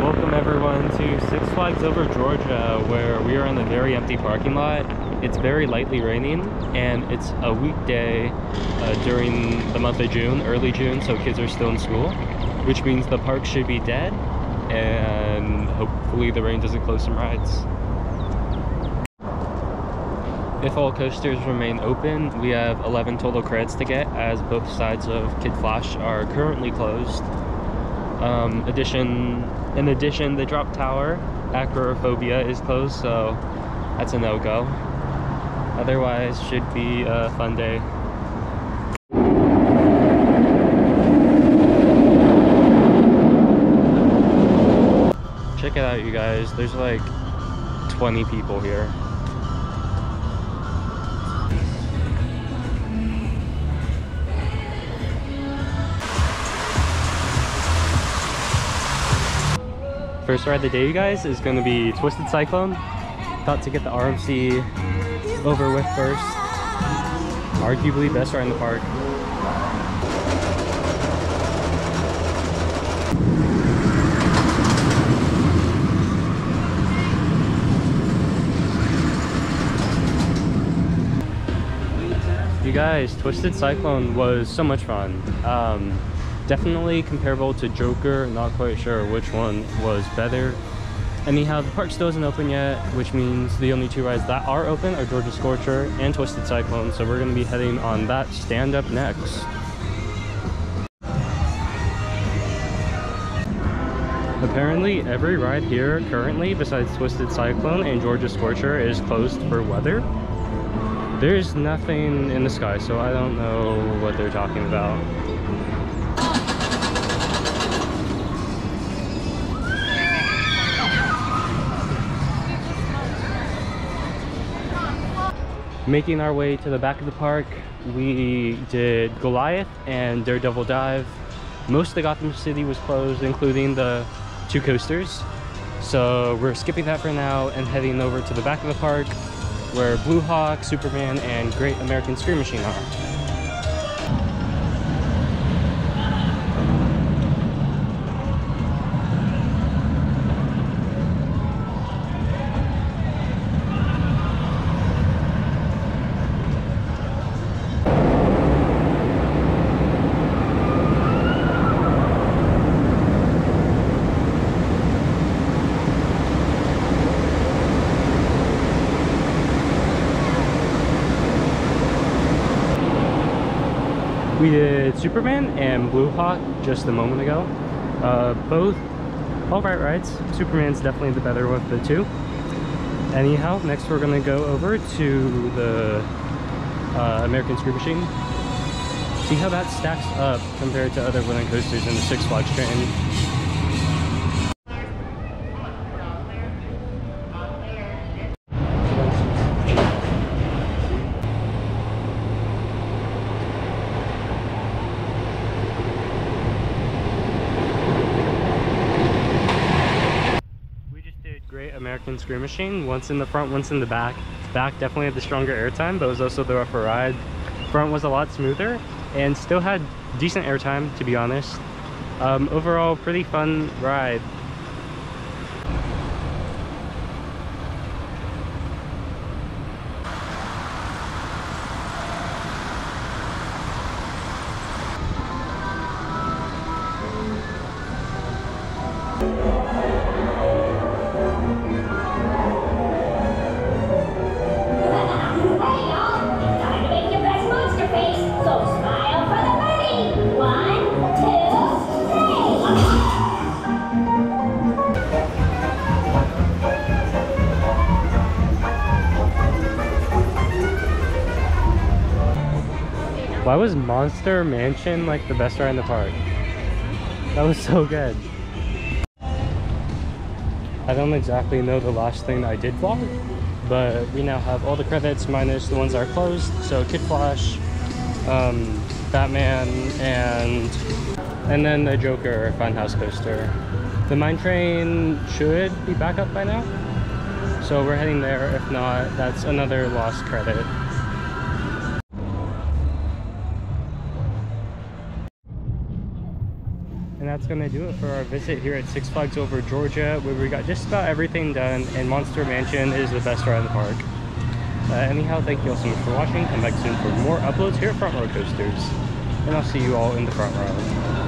Welcome everyone to Six Flags Over Georgia where we are in the very empty parking lot. It's very lightly raining and it's a weekday uh, during the month of June, early June, so kids are still in school, which means the park should be dead and hopefully the rain doesn't close some rides. If all coasters remain open, we have 11 total credits to get as both sides of Kid Flash are currently closed. Um, addition, in addition, the drop tower, acrophobia, is closed, so that's a no-go. Otherwise, should be a fun day. Check it out, you guys. There's like 20 people here. First ride of the day, you guys, is going to be Twisted Cyclone. Thought to get the RMC over with first. Arguably best ride in the park. You guys, Twisted Cyclone was so much fun. Um, definitely comparable to Joker, not quite sure which one was better. Anyhow, the park still isn't open yet, which means the only two rides that are open are Georgia Scorcher and Twisted Cyclone, so we're going to be heading on that stand up next. Apparently, every ride here currently, besides Twisted Cyclone and Georgia Scorcher, is closed for weather. There's nothing in the sky, so I don't know what they're talking about. Making our way to the back of the park, we did Goliath and Daredevil Dive. Most of the Gotham City was closed, including the two coasters. So we're skipping that for now and heading over to the back of the park where Blue Hawk, Superman, and Great American Scream Machine are. We did Superman and Blue Hawk just a moment ago. Uh, both all right rides. Superman's definitely the better of the two. Anyhow, next we're gonna go over to the uh, American Scream Machine. See how that stacks up compared to other wooden coasters in the Six Flags train. We just did Great American Scream Machine. Once in the front, once in the back. Back definitely had the stronger airtime, but was also the rougher ride. Front was a lot smoother and still had decent airtime, to be honest. Um, overall, pretty fun ride. Why was Monster Mansion like the best ride in the park? That was so good. I don't exactly know the last thing I did vlog, but we now have all the credits minus the ones that are closed. So Kid Flash, um, Batman, and and then the Joker Funhouse coaster. The Mine Train should be back up by now, so we're heading there. If not, that's another lost credit. And that's gonna do it for our visit here at Six Flags Over Georgia, where we got just about everything done, and Monster Mansion is the best ride in the park. Uh, anyhow, thank you all so much for watching. Come back soon for more uploads here at Front Row Coasters. And I'll see you all in the front row.